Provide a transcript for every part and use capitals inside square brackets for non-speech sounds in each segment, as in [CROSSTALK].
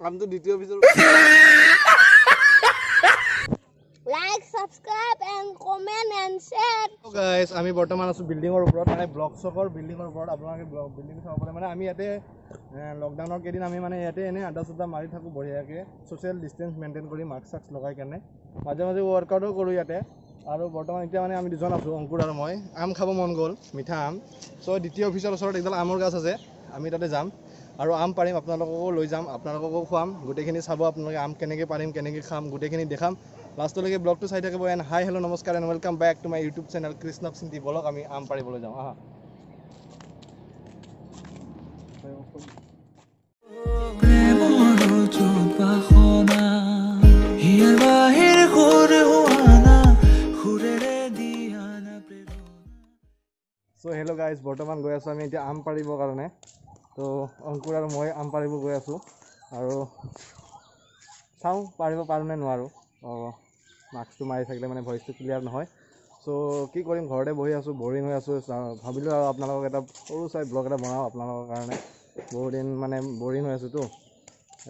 আমটো দ্বিতীয় অফিচৰ [LAUGHS] Like, subscribe, and comment and share. Guys আমি বৰ্তমান আছোঁ বিল্ডিঙৰ ওপৰত মানে ব্লক চকৰ বিল্ডিঙৰ ওপৰত। আপোনালোকে ব্লক বিল্ডিং চাব পাৰে। মানে আমি ইয়াতে লকডাউনৰ কেইদিন আমি মানে ইয়াতে এনেই আড্ডা চাড্ডা মাৰি থাকোঁ বঢ়িয়াকৈ। ছ'চিয়েল ডিষ্টেঞ্চ মেইনটেইন কৰি মাস্ক চাস্ক লগাই কেনে। মাজে মাজে ৱৰ্কআউটো কৰোঁ ইয়াতে। আৰু বৰ্তমান এতিয়া মানে আমি দুজন আছোঁ অংকুৰ আৰু মই। আম খাব মন গ'ল মিঠা আম। চ' দ্বিতীয় অফিচৰ ওচৰত একডাল আমৰ গাছ আছে আমি তাতে যাম। আৰু আম পাৰিম আপোনালোককো লৈ যাম আপোনালোককো খুৱাম গোটেইখিনি চাব আপোনালোকে আম কেনেকৈ পাৰিম কেনেকৈ খাম গোটেইখিনি দেখাম। লাষ্টলৈকে ব্লগটো চাই থাকিব এণ্ড হাই হেল্ল' নমস্কাৰ and welcome back to my YouTube channel কৃষ্ণক চিন্তি বলক আমি আম পাৰিবলৈ যাওঁ আহা। চ' হেল্ল' গাইজ বৰ্তমান গৈ আছোঁ আমি এতিয়া আম পাৰিবৰ কাৰণে। তো অংকুৰ আৰু মই আম পাৰিব গৈ আছোঁ আৰু চাওঁ পাৰিব পাৰোঁ নে নোৱাৰোঁ। অঁ মাস্কটো মাৰি থাকিলে মানে ভইচটো ক্লিয়াৰ নহয়। চ' কি কৰিম ঘৰতে বহি আছোঁ বৰিং হৈ আছোঁ। ভাবিলোঁ আৰু আপোনালোকক এটা সৰু চাই ব্লগ এটা বনাওঁ আপোনালোকৰ কাৰণে। বহুত দিন মানে বৰিং হৈ আছোঁতো।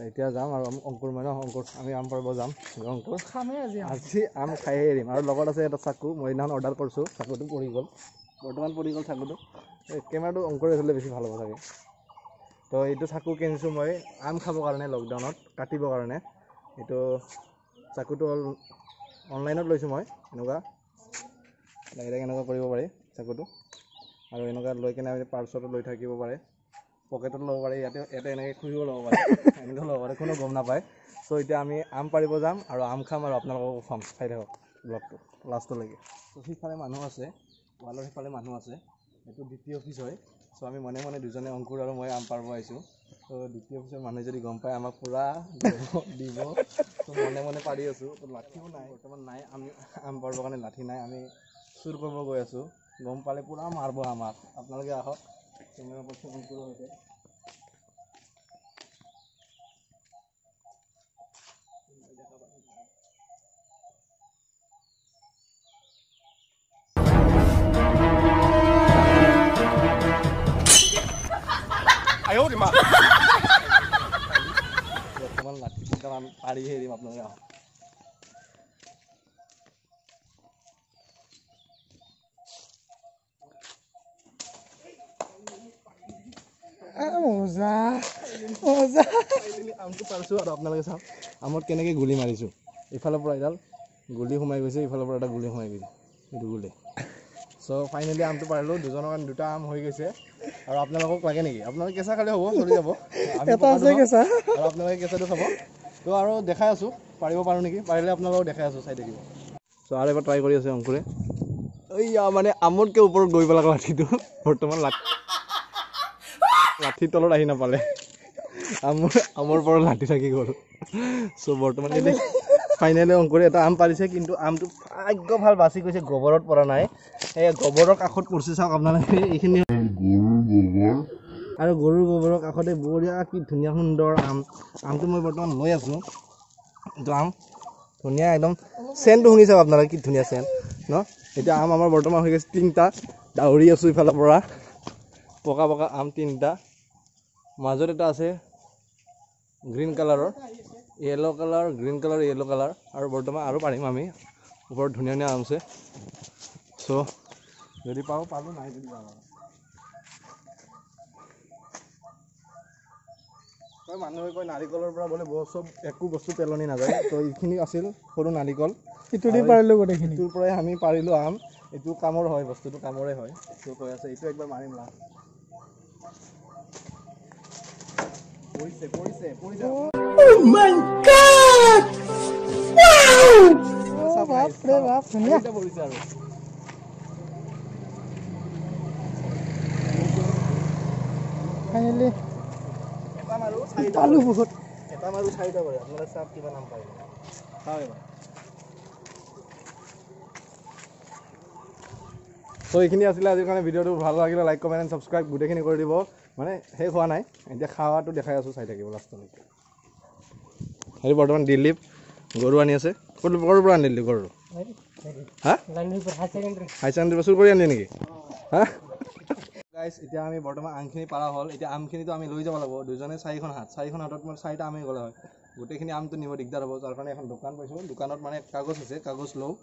এতিয়া যাম আৰু অংকুৰ মই ন অংকুৰ আমি আম পাৰিব যাম। অংকুৰ খামেই আজি আজি আম খায়ে এৰিম। আৰু লগত আছে এটা চাকু মই সেইদিনাখন অৰ্ডাৰ কৰিছোঁ। চাকুটো পৰি গ'ল। বৰ্তমান পৰি গ'ল চাকুটো। কেমেৰাটো অংকুৰে আছিলে বেছি ভাল হ'ব চাগে। তো এইটো চাকু কিনিছোঁ মই আম খাবৰ কাৰণে লকডাউনত কাটিবৰ কাৰণে। এইটো চাকুটো হ'ল অনলাইনত লৈছোঁ মই এনেকুৱা। ডাইৰেক্ট এনেকুৱা কৰিব পাৰি চাকুটো। আৰু এনেকুৱা লৈ কিনে আমি পাৰ্চতো লৈ থাকিব পাৰে। পকেটত ল'ব পাৰে ইয়াতে ইয়াতে এনেকৈ খুলিও ল'ব পাৰে। এনেকৈ ল'ব পাৰে কোনো গম নাপায়। চ' এতিয়া আমি আম পাৰিব যাম আৰু আম খাম আৰু আপোনালোককো খুৱাম চাই থাকক ব্লগটো লাষ্টলৈকে চ' সিফালে মানুহ আছে ৱালৰ সিফালে মানুহ আছে। এইটো দ্বিতীয় অফিচ হয়। চ' আমি মনে মনে দুজনে অংকুৰ আৰু মই আম পাৰিব আহিছোঁ ত' দ্বিতীয় অফিচৰ মানুহে যদি গম পায় আমাক পূৰা দিব ত' মনে মনে পাৰি আছোঁ। লাঠিও নাই। বৰ্তমান নাই। আমি আম পাৰিবৰ কাৰণে লাঠি নাই। আমি চুৰ কৰিব গৈ আছোঁ। গম পালে পূৰা মাৰিব আমাক। আপোনালোকে আহক। কেমেৰা পাৰ্চন অংকুৰৰ সৈতে বৰ্তমান লাঠি পাৰিহে দিম আপোনালোকে আহক আপোনালোকে চাওক আমত কেনেকৈ গুলি মাৰিছোঁ ইফালৰ পৰা এডাল গুলি সোমাই গৈছে ইফালৰ পৰা এটা গুলি সোমাই গৈছে এইটো গুলি চ' ফাইনেলি আমটো পাৰিলোঁ দুজনৰ কাৰণে দুটা আম হৈ গৈছে। আৰু আপোনালোকক লাগে নেকি? আপোনালোকে কেঁচা খালে হ'ব চলি যাব। এটা আছে কেঁচা। আৰু আপোনালোকে কেঁচাটো খাব তো আৰু দেখাই আছোঁ পাৰিব পাৰোঁ নেকি? পাৰিলে আপোনালোকক দেখাই আছোঁ চাই থাকিব। চ' আৰু এবাৰ ট্ৰাই কৰি আছে অংকুৰে। এইয়া মানে আমতকৈ ওপৰত গৈ পেলাক লাঠিটো। বৰ্তমান লাঠি লাঠিৰ তলত আহি নাপালে। আমৰ আমৰ পৰা লাঠি থাকি গ'ল। চ' বৰ্তমান এতিয়া ফাইনেলি অংকুৰে এটা আম পাৰিছে কিন্তু আমটো ভাগ্য ভাল বাচি গৈছে গোবৰত পৰা নাই। এই গোবৰৰ কাষত পৰিছে চাওক আপোনালোকে এইখিনি আৰু গৰুৰ গোবৰৰ কাষতে বঢ়িয়া কি ধুনীয়া সুন্দৰ আম। আমটো মই বৰ্তমান লৈ আছোঁ। এইটো আম ধুনীয়া একদম চেণ্টটো শুনি চাওক আপোনালোকে কি ধুনীয়া চেণ্ট ন? এতিয়া আম আমাৰ বৰ্তমান হৈ গৈছে তিনিটা। ডাউৰি আছোঁ ইফালৰ পৰা। পকা পকা আম তিনিটা। মাজত এটা আছে গ্ৰীণ কালাৰৰ। Yellow' colour green colour yellow' colour. আৰু বৰ্তমান আৰু পাৰিম আমি। ওপৰত ধুনীয়া ধুনীয়া আম আছে। চ' যদি পাওঁ পালোঁ নাই যদি যাম কয় মানুহে কয় নাৰিকলৰ পৰা বোলে চব একো বস্তু পেলনি নাযায়। তো এইখিনি আছিল সৰু নাৰিকল। ইটো দি পাৰিলোঁ গোটেইখিনি। ইটোৰ পৰাই আমি পাৰিলোঁ আম। এইটো কামৰ হয় বস্তুটো কামৰে হয়। তো কৈ আছে এইটো একবাৰ মাৰিম লাষ্ট। পৰিছে পৰিছে পৰিছে বাপৰে বাপ ধুনীয়া। চাৰিটা পৰিছে আৰু। ফাইনেলি পালোঁ বহুত। এটা মাৰো চাৰিটা কৰে আপোনালোকে চাওক কিমান নাম পাৰিব চাওক এবাৰ চ' এইখিনি আছিলে আজিৰ কাৰণে ভিডিঅ'টো। ভাল লাগিলে লাইক কমেণ্ট এণ্ড ছাবস্ক্ৰাইব গোটেইখিনি কৰি দিব। মানে শেষ হোৱা নাই। এতিয়া খাৱাটো দেখাই আছোঁ চাই থাকিব লাষ্টলৈকে হেৰি বৰ্তমান দিলীপ গৰু আনি আছে। ক'ত ক'ৰ পৰা আনিলি গৰু? হা? হাই ছেকেণ্ডেৰী পৰা চুৰ কৰি আনিলি নেকি? হা? গাইছ এতিয়া আমি বৰ্তমান আমখিনি পাৰা হ'ল। এতিয়া আমখিনিতো আমি লৈ যাব লাগিব। দুজনে চাৰিখন হাত। চাৰিখন হাতত মোৰ চাৰিটা আমে গ'লে হয়। গোটেইখিনি আমটো নিব দিগদাৰ হ'ব। তাৰ কাৰণে এখন দোকান পাইছোঁ। দোকানত মানে কাগজ আছে কাগজ লওঁ।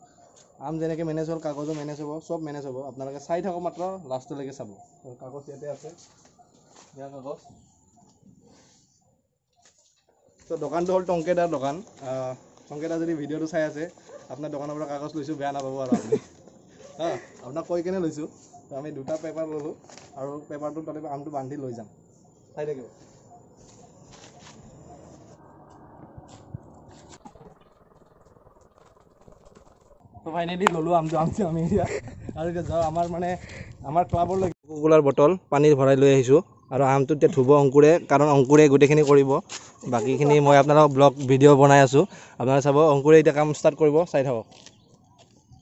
আম যেনেকৈ মেনেজ হ'ল কাগজো মেনেজ হ'ব চব মেনেজ হ'ব। আপোনালোকে চাই থাকক মাত্ৰ লাষ্টলৈকে চাব। কাগজ ইয়াতে আছে। ইয়াৰ কাগজ। তো দোকানটো হ'ল টংকেদাৰ দোকান। আহ, টংকেদা যদি ভিডিঅ'টো চাই আছে আপোনাৰ দোকানৰ পৰা কাগজ লৈছোঁ বেয়া নাপাব আৰু আপুনি। হা আপোনাক কৈ কেনে লৈছোঁ? আমি দুটা পেপাৰ ল'লোঁ আৰু পেপাৰটোৰ তাতে আমটো বান্ধি লৈ যাম। চাই থাকিব। তো ফাইনেলি ল'লোঁ আমটো আমটো আমি এতিয়া। আৰু এতিয়া যাওঁ আমাৰ মানে আমাৰ ক্লাবলৈকে কোকোলাৰ বটল পানী ভৰাই লৈ আহিছোঁ। আৰু আমটো এতিয়া ধুব অংকুৰে কাৰণ অংকুৰে গোটেইখিনি কৰিব। বাকীখিনি মই আপোনালোকক ব্লগ ভিডিঅ' বনাই আছোঁ। আপোনালোকে চাব অংকুৰে এতিয়া কাম ষ্টাৰ্ট কৰিব। চাই থাকক।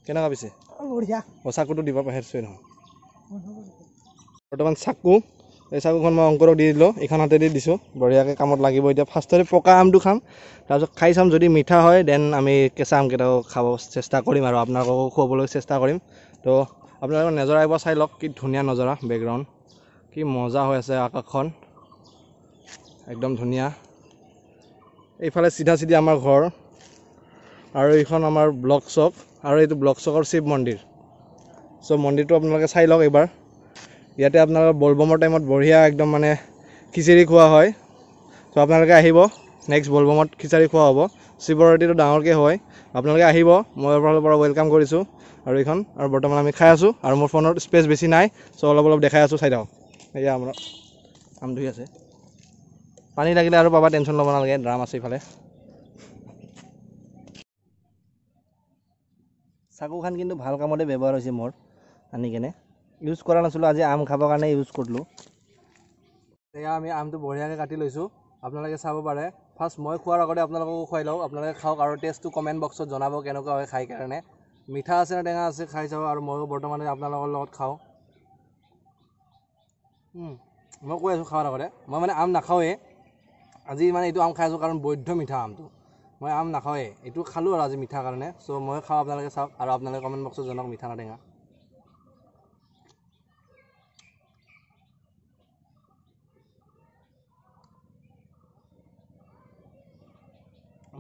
কেনেকুৱা পিছে? বঢ়িয়া। অঁ চাকুটো দিব পাৰিছোৱে নহয়। বৰ্তমান চাকু এই চাকুখন মই অংকুৰক দি দিলোঁ এইখন হাতেদি দিছোঁ। বঢ়িয়াকৈ কামত লাগিব এতিয়া। ফাৰ্ষ্টতে পকা আমটো খাম তাৰপিছত খাই চাম যদি মিঠা হয় দেন আমি কেঁচা আমকেইটাও খাব চেষ্টা কৰিম আৰু আপোনালোককো খুৱাবলৈ চেষ্টা কৰিম। তো আপোনালোকে নজৰা এবাৰ চাই লওক কি ধুনীয়া নজৰা বেকগ্ৰাউণ্ড কি মজা হৈ আছে আকাশখন। একদম ধুনীয়া। এইফালে চিধা চিধি আমাৰ ঘৰ আৰু এইখন আমাৰ ব্লক চক আৰু এইটো ব্লক চকৰ শিৱ মন্দিৰ। চ' মন্দিৰটো আপোনালোকে চাই লওক এইবাৰ। ইয়াতে আপোনালোকৰ বলবমৰ টাইমত বঢ়িয়া একদম মানে খিচিৰি খোৱা হয়। চ' আপোনালোকে আহিব। নেক্সট বলবমত খিচাৰি খোৱা হ'ব। শিৱৰাত্ৰিটো ডাঙৰকৈ হয়। আপোনালোকে আহিব। মই ফালৰ পৰা ৱেলকাম কৰিছোঁ। আৰু এইখন আৰু বৰ্তমান আমি খাই আছোঁ। আৰু মোৰ ফোনত স্পেচ বেছি নাই। চ' অলপ অলপ দেখাই আছোঁ চাই থাকক এয়া আমাৰ আম ধুই আছে। পানী লাগিলে আৰু পাবা টেনশ্যন ল'ব নালাগে। ড্ৰাম আছে ইফালে। চাকুখান কিন্তু ভাল কামতে ব্যৱহাৰ হৈছে মোৰ। আনি কেনে। ইউজ কৰা নাছিলোঁ আজি আম খাবৰ কাৰণে ইউজ কৰিলোঁ। এয়া আমি আমটো বঢ়িয়াকৈ কাটি লৈছোঁ। আপোনালোকে চাব পাৰে। ফাৰ্ষ্ট মই খোৱাৰ আগতে আপোনালোককো খুৱাই লওঁ। আপোনালোকে খাওক আৰু টেষ্টটো কমেণ্ট বক্সত জনাব কেনেকুৱা হয় খাই কাৰণে। মিঠা আছে নে টেঙা আছে খাই চাব আৰু ময়ো বৰ্তমানে আপোনালোকৰ লগত খাওঁ। মই কৈ আছোঁ খোৱাৰ আগতে। মই মানে আম নাখাওঁৱেই। আজি মানে এইটো আম খাই আছোঁ কাৰণ বৈধ মিঠা আমটো। মই আম নাখাওঁৱেই। এইটো খালোঁ আৰু আজি মিঠা কাৰণে। চ' মই খাওঁ আপোনালোকে চাওক আৰু আপোনালোকে কমেণ্ট বক্সত জনাওক মিঠা না টেঙা।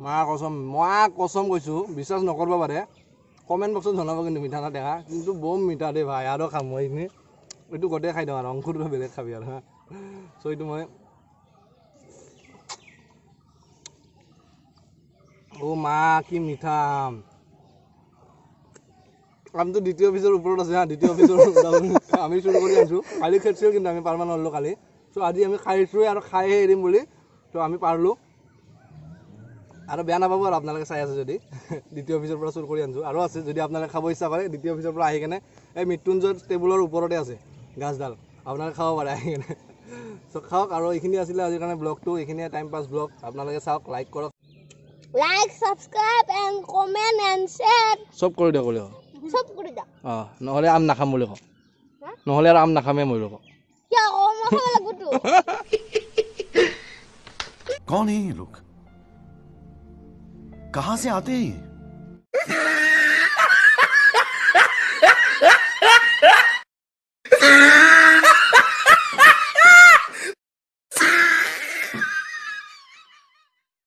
মা কচম মা কচম কৈছোঁ বিশ্বাস নকৰিব পাৰে কমেণ্ট বক্সত জনাব কিন্তু মিঠা না টেঙা। কিন্তু বম মিঠা দেই ভাই আৰু খাম মই এইখিনি। এইটো গোটেই খাই দিওঁ আৰু অংকুৰটো বেলেগ খাবি আৰু হা। চ' এইটো মই অ' মা কি মিঠা আম। আমটো দ্বিতীয় অফিচৰ ওপৰত আছে হা দ্বিতীয় অফিচৰ আমি চুৰ কৰি আনিছোঁ। কালি খেদিছোঁ কিন্তু আমি পাৰমান হ'লোঁ কালি। চ' আজি আমি খাইছোঁৱে আৰু খাইহে এৰিম বুলি। ত' আমি পাৰিলোঁ। আৰু বেয়া নাপাব আৰু আপোনালোকে চাই আছে যদি। দ্বিতীয় অফিচৰ পৰা চুৰ কৰি আনিছোঁ। আৰু আছে যদি আপোনালোকে খাব ইচ্ছা কৰে দ্বিতীয় অফিচৰ পৰা আহি কেনে এই মৃত্যুঞ্জয় টেবুলৰ ওপৰতে আছে গাছডাল। আপোনালোকে খাব পাৰে আহি কেনে। চ' খাওক আৰু এইখিনি আছিলে আজিৰ কাৰণে ব্লগটো। এইখিনিয়ে টাইম পাছ ব্লগ। আপোনালোকে চাওক লাইক কৰক। Like subscribe and comment and share চব কৰি দিয়ক বুলি কওক চব কৰি দিয়ক। অঁ নহ'লে আম নাখাম বুলি কওঁ। নহ'লে আৰু আম নাখামে মই ৰ'ব কিয় কম নাখাব লাগিবতো কণেই লোক? कहाँ से आते हैं ये?